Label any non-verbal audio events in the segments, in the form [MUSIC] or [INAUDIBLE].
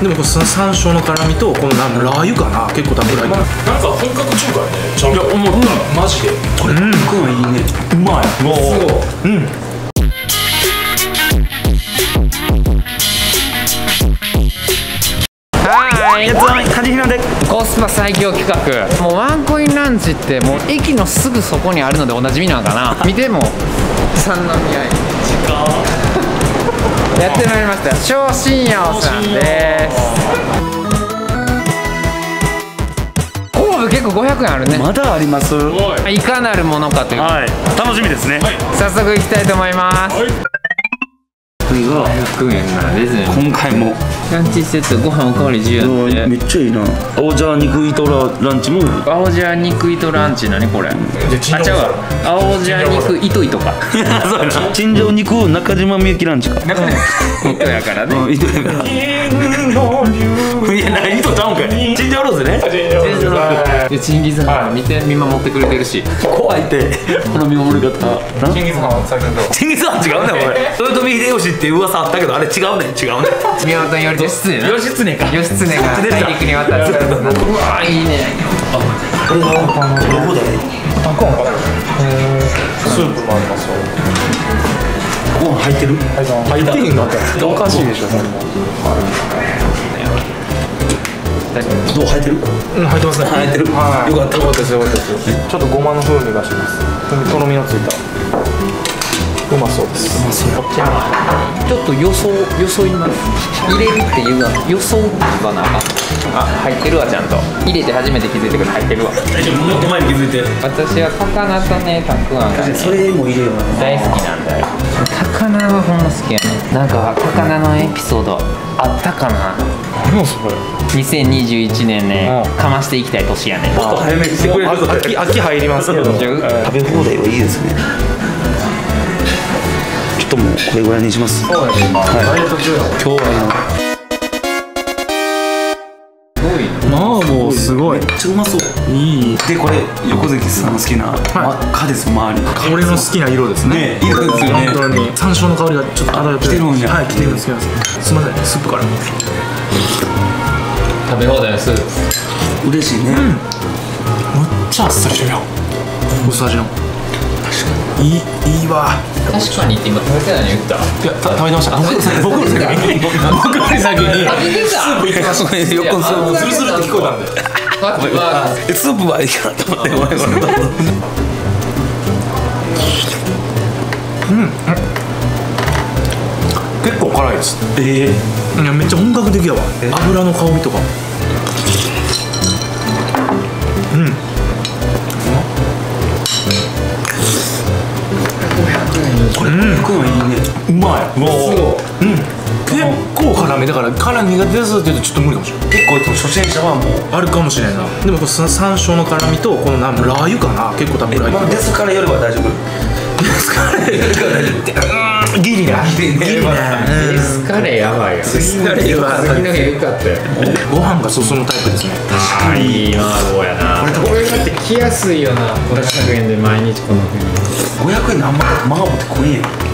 でもこの山椒の辛みとこのなんラー油かな結構たっぷり入ってるなんか本格中華やねちゃんと。思った。マジで。これ僕はいいね。うまい。そううん。はい。やつはカジヒナで。コスパ最強企画。もうワンコインランチってもう駅のすぐそこにあるのでおなじみなんかな。見ても。三宮駅やってまいりました。超信用さんです。結構500円あるね。まだあります。はいかなるものかという。楽しみですね。早速行きたいと思います。これが500円なん。ですね今回も。ランチセットご飯おかわり自由なんで。っちゃいいな。青じゃ肉糸ランチも。青じゃ肉糸ランチ何これ。あちゃうわ。青じゃ肉糸糸か。そうやな新庄肉中島みゆきランチか。糸やからね。うん糸やからいや何糸ちゃうんかい。新庄ローズね。でチンギスハン見て見守ってくれてるし。怖いって。この見守り方。なチンギスハン最近どうチンギスハン違うねお前。[LAUGHS] 豊臣秀吉って噂あったけどあれ違うね違うね宮本頼義経な義経か。義経が大陸に渡ったうわいいねこれはどこだいあコーンかなスープもありますよ。ご飯入ってる。入ってへんのおかしいでしょそんな。どう入ってる？うん入ってますね。入ってる。よはい。かったよかったですよかったです。ちょっとごまの風味がします。とろみのついたうまそうです。ちょっと予想予想います入れるっていうのは予想って言わなあかん。あ入ってるわちゃんと。入れて初めて気づいてくる入ってるわ。大丈夫もっと前に気づいて私は高菜とねたくあんがねそれも入れよう大好きなんだよ。高菜はほんま好きやね。なんか高菜のエピソードあったかな？何それ？2021年ねうんかましていきたい年やね。早めにしてくれると秋秋入りますけど。食べ放題はいいですねこれぐらいにします。そうだね今ダイエット中だ今日はすごい。まあもうすごい。めっちゃうまそうい。いでこれ横関さんの好きな真っ赤です周り。俺の好きな色ですね。ね色ですよね。本当に。山椒の香りがちょっと漂って来てるんや。はい来てるんですけどす。みません。スープから。食べ放題のスープ嬉しいね。めっちゃあっさりしてるよ。薄味のいいいいわ。確かにって今食べてないの言った？いやた食べてました。僕より先に僕より先に。食べてた。行ってましたスープズルズルって聞こえたんで。スープはいいかなと思って。ごめん。ごめん。結構辛いです。ええいやめっちゃ本格的やわ。油の香りとかこれ僕はい。い。ねう。まい。うん。結構辛め。だから辛苦手ですって言うとちょっと無理かもしれない。結構初心者はもうあるかもしれんな。でもこの山椒の辛みとこのなんラー油かな。結構たっぷり入ってるデスカレーよ。りは大丈夫ギリなギリなエスカレーやばい。よエスカレーは次の日よかったよご飯が進むタイプですね。あいい麻婆やな。これだって来やすいよな500円で毎日この風に500円であんまマって食えんやん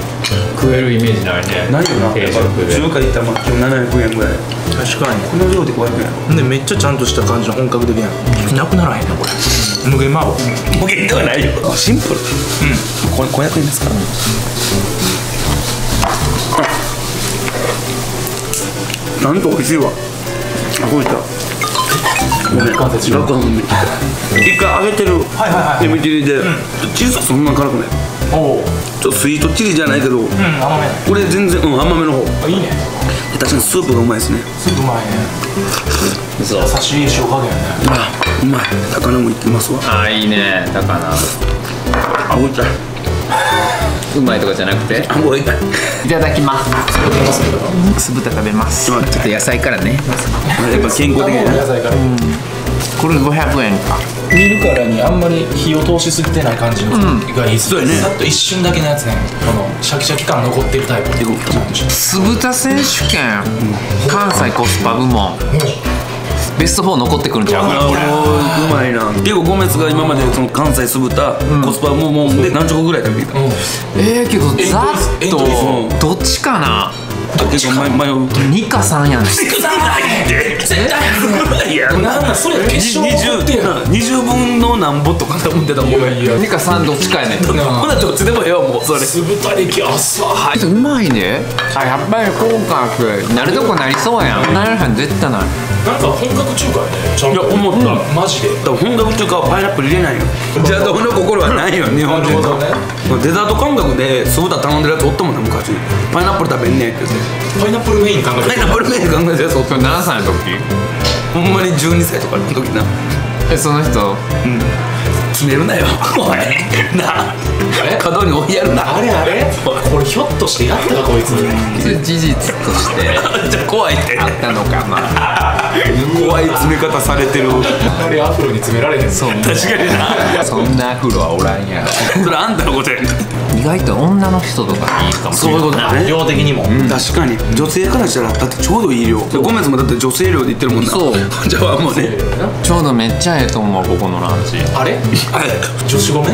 食えるイメージないね。ないよな。定食で。中華で言ったらまあ今日700円ぐらい。確かこの量で500円。やろにでめっちゃちゃんとした感じの本格的やんなくならへんなこれ。無限麻婆無限ではないよ。シンプル。うん。これ500円ですか？らなんと美味しいわ。あこういった。一回揚げてるはいはいはい。エビチリでチーズはそんな辛くない。おおう。んちょっとスイートチリじゃないけど甘め。これ全然うん甘めの方。あいいね。確かにスープがうまいですね。スープうまいね。そう。優しい塩加減ね。あうまい。高菜もいってますわ。あいいね。高菜。あごいたうまいとかじゃなくて？あごいたいただきます酢豚食べます。ちょっと野菜からね。やっぱ健康的やな野菜からこれ500円か。見るからにあんまり火を通しすぎてない感じのがいいっすそうやね。さっと一瞬だけのやつねこのシャキシャキ感残ってるタイプ酢豚選手権。関西コスパ部門。ベスト4残ってくるんちゃうかな。これうまいな。結構ゴメツが今までその関西酢豚、コスパももんで何チョコぐらい食べてきた、ええけどざっエントリーとどっちかなだけど迷う2か3やねん。絶対いやなんなんそれ決勝20ってや20分のなんぼとか思ってたもんいやいや2か3どっちかやねんほなどっちでもええわもうそれ酢豚力朝はいうまいねあやっぱり福岡ってなるとこなりそうやんならへん絶対なるなんか本格中華やねちゃんといや思ったうんマジで本格中華はパイナップル入れないよじゃあどの心はないよ日本人とデザート感覚で酢豚頼んでるやつおったもんな昔。パイナップル食べんねえって言って。パイナップルメイン考えてパイナップルメイン考えてるやつおったそれ何歳の時？ほんまに12歳とかの時な。えその人？詰めるなよ。おい。[LAUGHS] な角に追いやるな。あれあれ？これひょっとしてやったかこいつ事実として。[LAUGHS] じゃあ怖いって。あったのかな怖い詰め方されてる。あれアフロに詰められへん。そんな確かにな。そんなアフロはおらんやろ。それあんたのことや。意外と女の人とかいいかもしそうれないいうことだね。量的にも。確かに。女性からしたらだってちょうどいい量。ゴメスもだって女性量で言ってるもんな。そう。じゃあもうね。ちょうどめっちゃええと思うここのランチ。あれ？女子ごめん。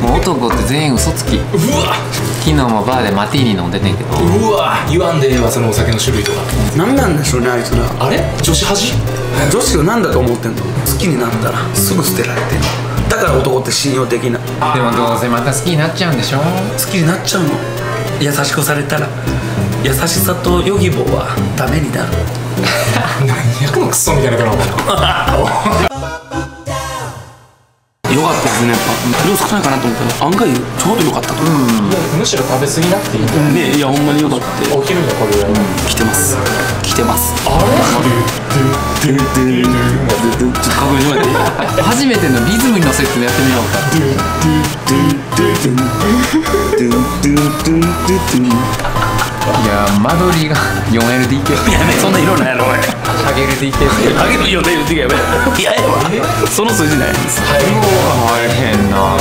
もう男って全員嘘つき。うわ。昨日もバーでマティーニ飲んでてんけど。うわ言わんでええわそのお酒の種類とか。何なんでしょうねあいつら。あれ？女子恥？女子を何だと思ってんの？好きになったら。すぐ捨てられてんの。だから男って信用できない。でもどうせまた好きになっちゃうんでしょ？好きになっちゃうの。優しくされたら。優しさとヨギボーはダメになる。[LAUGHS] 何やこのクソみたいなド [LAUGHS] ラマよかったですね。やっぱ量少ないかなと思ったら案外ちょうどよかったと。思う、むしろ食べ過ぎなくていいねいやほんまによかった。お昼にはこれぐらい来てます。来てます。あちょっと確認してもらって初めてのリズムに乗せてやってみようかいや間取りが 4LDK やめそんな色ないやろお前ハゲ LDK ってあげるよね言うてけやめ。いやええわ。その数字ない。です大変な。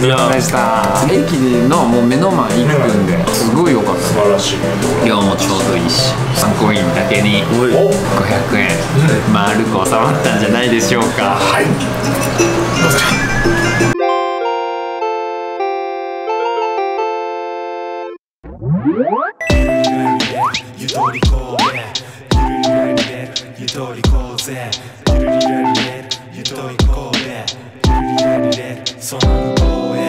いやでした。駅のもう目の前1分ですごい良かった。素晴らしい。量もちょうどいいし3コインだけにおいお500円丸く収まったんじゃないでしょうか。はいとりこうぜ。ゆるりらりれゆとりこうぜ。ゆるりらりれ。その向こうへ。